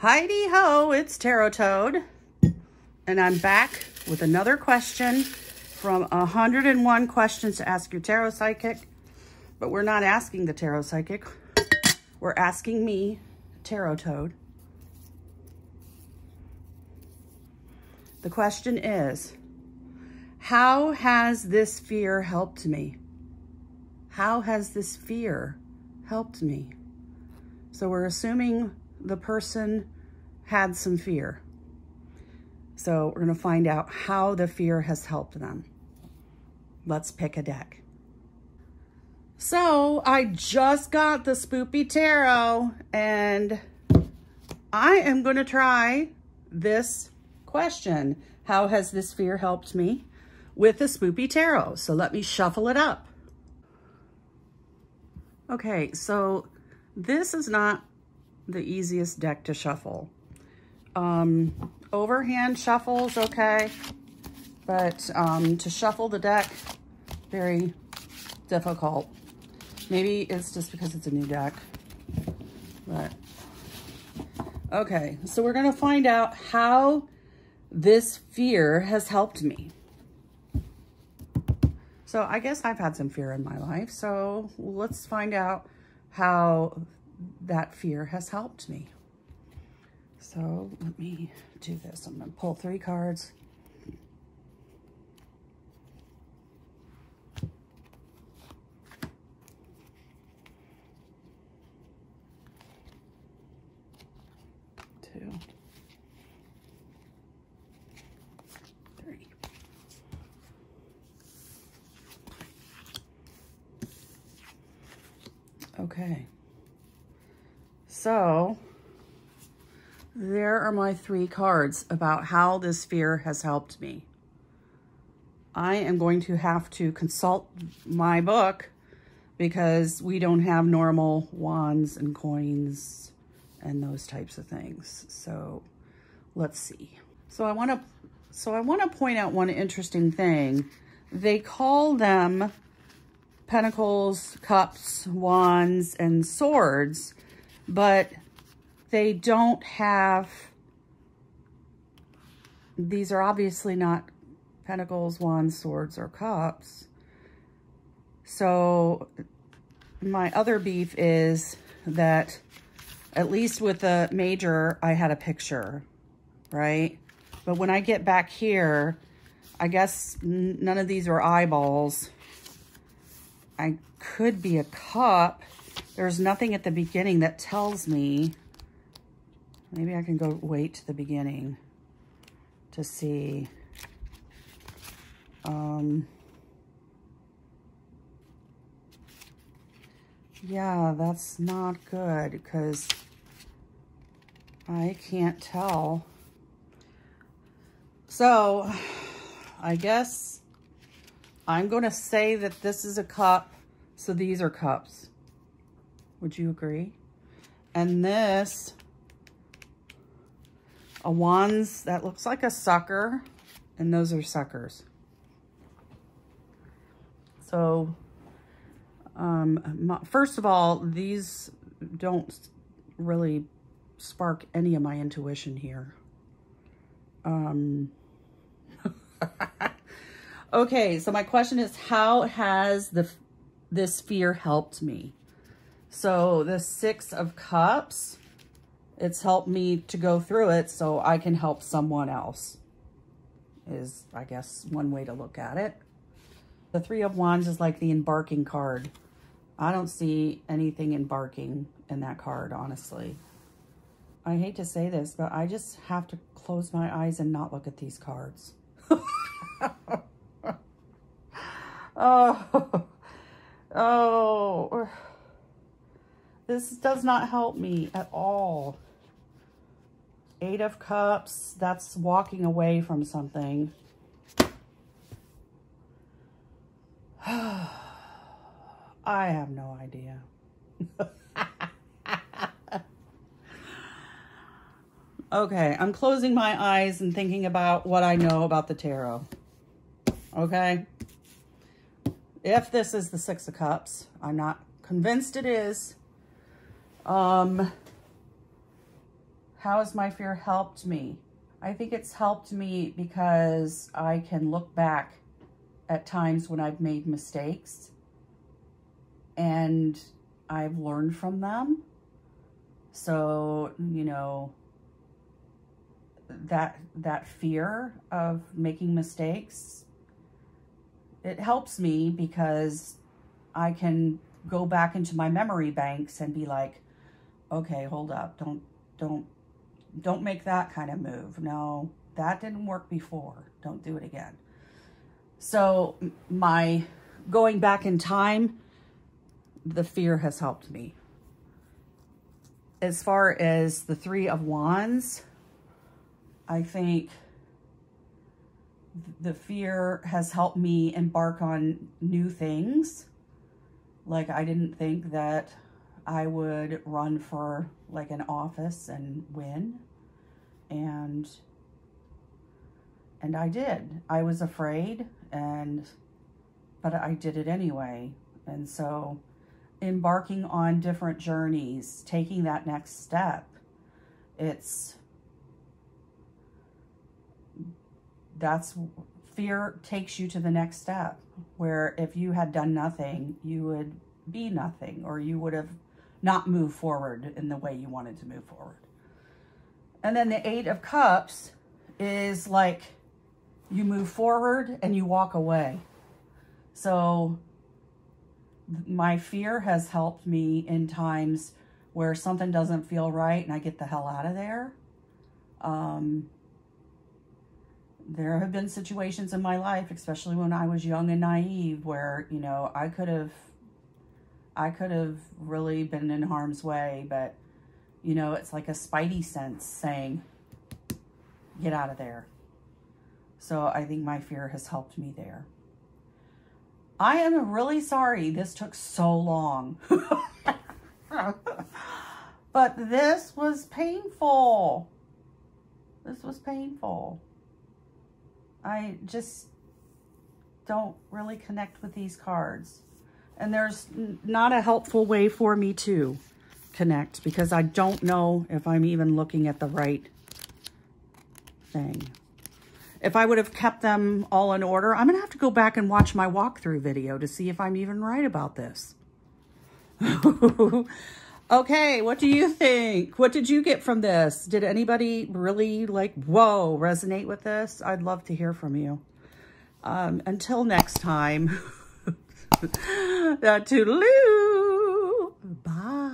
Heidi ho, it's Tarot Toad. And I'm back with another question from 101 questions to ask your tarot psychic. But we're not asking the tarot psychic. We're asking me, Tarot Toad. The question is, how has this fear helped me? How has this fear helped me? So we're assuming the person had some fear. So we're going to find out how the fear has helped them. Let's pick a deck. So I just got the Spoopy Tarot and I am going to try this question. How has this fear helped me with the Spoopy Tarot? So let me shuffle it up. Okay, so this is not the easiest deck to shuffle. Um, overhand shuffles, okay, but um, to shuffle the deck, very difficult. Maybe it's just because it's a new deck, but okay. So we're gonna find out how this fear has helped me. So I guess I've had some fear in my life. So let's find out how that fear has helped me. So let me do this. I'm going to pull three cards. Two. Three. Okay. So there are my three cards about how this fear has helped me. I am going to have to consult my book because we don't have normal wands and coins and those types of things. So let's see. So I want to so I want to point out one interesting thing. They call them pentacles, cups, wands, and swords, but they don't have, these are obviously not pentacles, wands, swords, or cups. So my other beef is that at least with the major, I had a picture, right? But when I get back here, I guess none of these are eyeballs. I could be a cup. There's nothing at the beginning that tells me. Maybe I can go wait to the beginning to see. Um, yeah, that's not good because I can't tell. So, I guess I'm going to say that this is a cup, so these are cups. Would you agree? And this, a wands, that looks like a sucker, and those are suckers. So, um, first of all, these don't really spark any of my intuition here. Um, okay, so my question is, how has the this fear helped me? So the Six of Cups, it's helped me to go through it so I can help someone else is, I guess, one way to look at it. The Three of Wands is like the embarking card. I don't see anything embarking in that card, honestly. I hate to say this, but I just have to close my eyes and not look at these cards. oh, oh, this does not help me at all. Eight of Cups, that's walking away from something. I have no idea. okay, I'm closing my eyes and thinking about what I know about the tarot. Okay? If this is the Six of Cups, I'm not convinced it is. Um, how has my fear helped me? I think it's helped me because I can look back at times when I've made mistakes and I've learned from them. So, you know, that that fear of making mistakes it helps me because I can go back into my memory banks and be like, okay, hold up. Don't, don't, don't make that kind of move. No, that didn't work before. Don't do it again. So my going back in time, the fear has helped me. As far as the three of wands, I think the fear has helped me embark on new things. Like I didn't think that I would run for like an office and win. And and I did. I was afraid and but I did it anyway. And so embarking on different journeys, taking that next step, it's that's fear takes you to the next step where if you had done nothing, you would be nothing or you would have not move forward in the way you wanted to move forward. And then the Eight of Cups is like you move forward and you walk away. So my fear has helped me in times where something doesn't feel right and I get the hell out of there. Um, there have been situations in my life, especially when I was young and naive, where, you know, I could have, I could have really been in harm's way, but, you know, it's like a spidey sense saying, get out of there. So I think my fear has helped me there. I am really sorry this took so long. but this was painful. This was painful. I just don't really connect with these cards. And there's not a helpful way for me to connect because I don't know if I'm even looking at the right thing. If I would have kept them all in order, I'm going to have to go back and watch my walkthrough video to see if I'm even right about this. okay, what do you think? What did you get from this? Did anybody really like, whoa, resonate with this? I'd love to hear from you. Um, until next time, toodaloo. Bye.